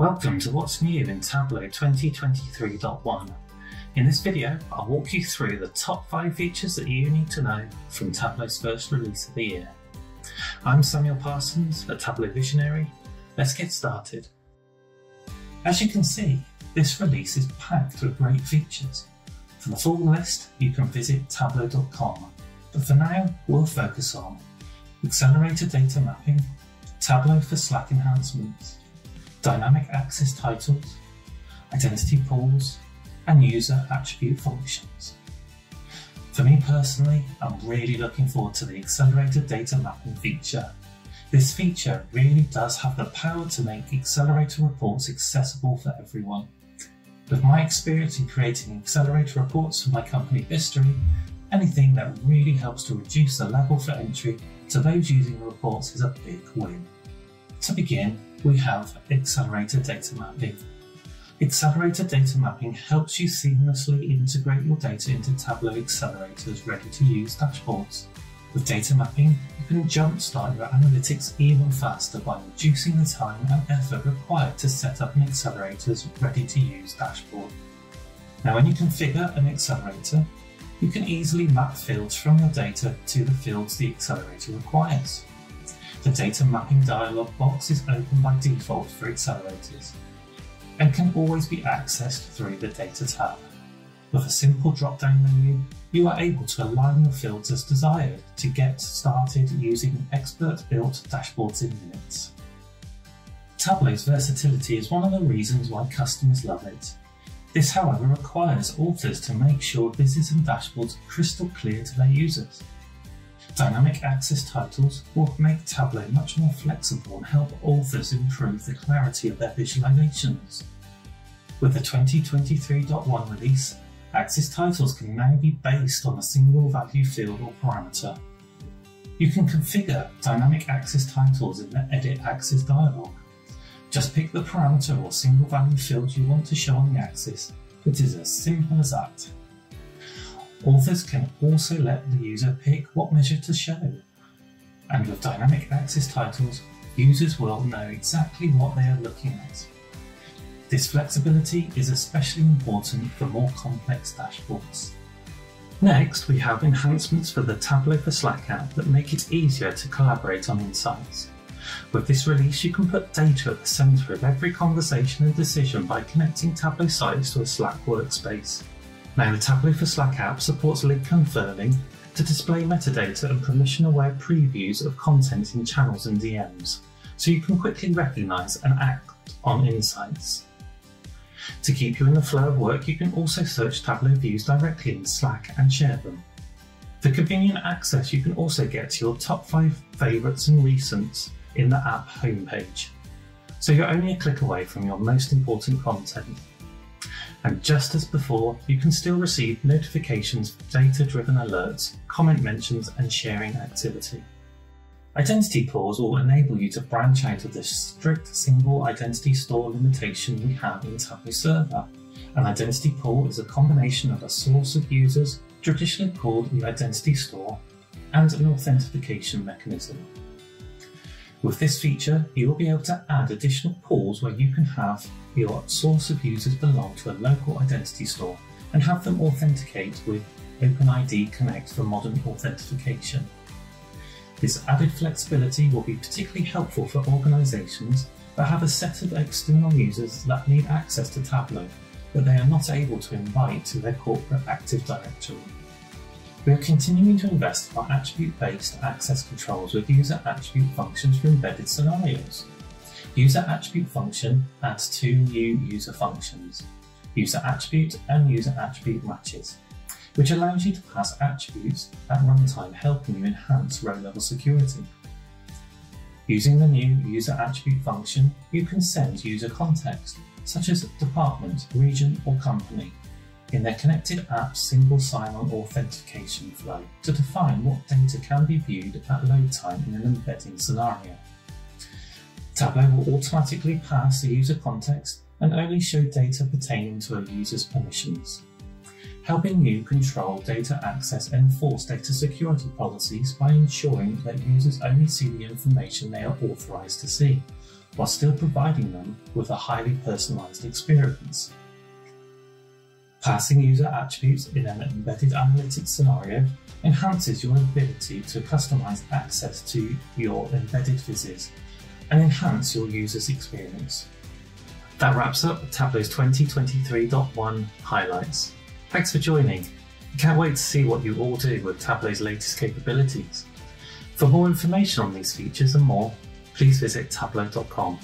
Welcome to what's new in Tableau 2023.1. In this video, I'll walk you through the top 5 features that you need to know from Tableau's first release of the year. I'm Samuel Parsons, a Tableau visionary. Let's get started. As you can see, this release is packed with great features. For the full list, you can visit tableau.com, but for now, we'll focus on accelerated data mapping, Tableau for Slack enhancements, dynamic axis titles, identity pools, and user attribute functions. For me personally, I'm really looking forward to the accelerated data mapping feature. This feature really does have the power to make accelerator reports accessible for everyone. With my experience in creating accelerator reports for my company history, anything that really helps to reduce the level for entry to those using the reports is a big win. To begin, we have Accelerated Data Mapping. Accelerated Data Mapping helps you seamlessly integrate your data into Tableau Accelerator's ready-to-use dashboards. With data mapping, you can jumpstart your analytics even faster by reducing the time and effort required to set up an accelerator's ready-to-use dashboard. Now when you configure an accelerator, you can easily map fields from your data to the fields the accelerator requires. The data mapping dialog box is open by default for accelerators and can always be accessed through the Data tab. With a simple drop-down menu, you are able to align your fields as desired to get started using expert-built dashboards in minutes. Tableau's versatility is one of the reasons why customers love it. This however requires authors to make sure business and dashboards are crystal clear to their users. Dynamic axis titles will make Tableau much more flexible and help authors improve the clarity of their visualizations. With the 2023.1 release, axis titles can now be based on a single value field or parameter. You can configure dynamic axis titles in the Edit Axis dialog. Just pick the parameter or single value field you want to show on the axis. It is as simple as that. Authors can also let the user pick what measure to show. And with dynamic axis titles, users will know exactly what they are looking at. This flexibility is especially important for more complex dashboards. Next, we have enhancements for the Tableau for Slack app that make it easier to collaborate on insights. With this release, you can put data at the centre of every conversation and decision by connecting Tableau sites to a Slack workspace. Now the Tableau for Slack app supports link confirming to display metadata and permission-aware previews of content in channels and DMs, so you can quickly recognise and act on insights. To keep you in the flow of work, you can also search Tableau views directly in Slack and share them. For convenient access, you can also get to your top 5 favourites and recents in the app homepage, so you're only a click away from your most important content. And just as before, you can still receive notifications for data-driven alerts, comment mentions and sharing activity. Identity pools will enable you to branch out of the strict single identity store limitation we have in Tableau Server. An identity pool is a combination of a source of users, traditionally called the identity store, and an authentication mechanism. With this feature, you will be able to add additional pools where you can have your source of users belong to a local identity store and have them authenticate with OpenID Connect for modern authentication. This added flexibility will be particularly helpful for organisations that have a set of external users that need access to Tableau, but they are not able to invite to their corporate Active Directory. We are continuing to invest our attribute-based access controls with user attribute functions for embedded scenarios. User attribute function adds two new user functions, user attribute and user attribute matches, which allows you to pass attributes at runtime helping you enhance row-level security. Using the new user attribute function, you can send user context, such as department, region or company, in their connected app single sign-on authentication flow to define what data can be viewed at load time in an embedding scenario. Tableau will automatically pass the user context and only show data pertaining to a user's permissions, helping you control data access and enforce data security policies by ensuring that users only see the information they are authorized to see, while still providing them with a highly personalized experience. Passing user attributes in an embedded analytics scenario enhances your ability to customize access to your embedded vizzes and enhance your user's experience. That wraps up Tableau's 2023.1 highlights. Thanks for joining. Can't wait to see what you all do with Tableau's latest capabilities. For more information on these features and more, please visit tableau.com.